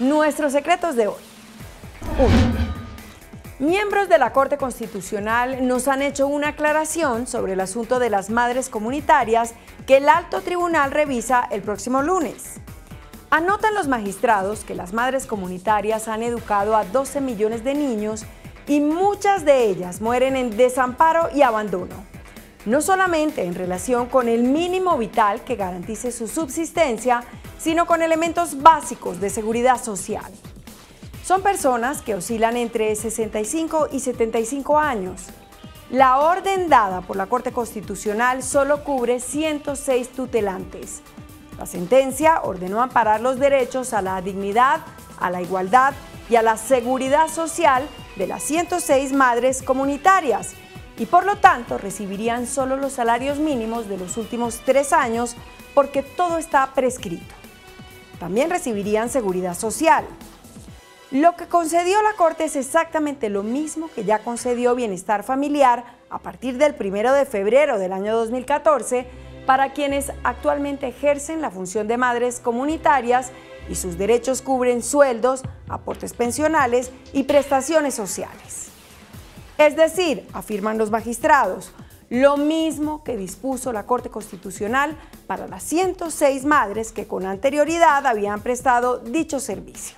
Nuestros secretos de hoy. 1. Miembros de la Corte Constitucional nos han hecho una aclaración sobre el asunto de las madres comunitarias que el alto tribunal revisa el próximo lunes. Anotan los magistrados que las madres comunitarias han educado a 12 millones de niños y muchas de ellas mueren en desamparo y abandono. No solamente en relación con el mínimo vital que garantice su subsistencia, sino con elementos básicos de seguridad social. Son personas que oscilan entre 65 y 75 años. La orden dada por la Corte Constitucional solo cubre 106 tutelantes. La sentencia ordenó amparar los derechos a la dignidad, a la igualdad y a la seguridad social de las 106 madres comunitarias y por lo tanto recibirían solo los salarios mínimos de los últimos tres años porque todo está prescrito también recibirían seguridad social. Lo que concedió la Corte es exactamente lo mismo que ya concedió Bienestar Familiar a partir del 1 de febrero del año 2014 para quienes actualmente ejercen la función de madres comunitarias y sus derechos cubren sueldos, aportes pensionales y prestaciones sociales. Es decir, afirman los magistrados, lo mismo que dispuso la Corte Constitucional para las 106 madres que con anterioridad habían prestado dicho servicio.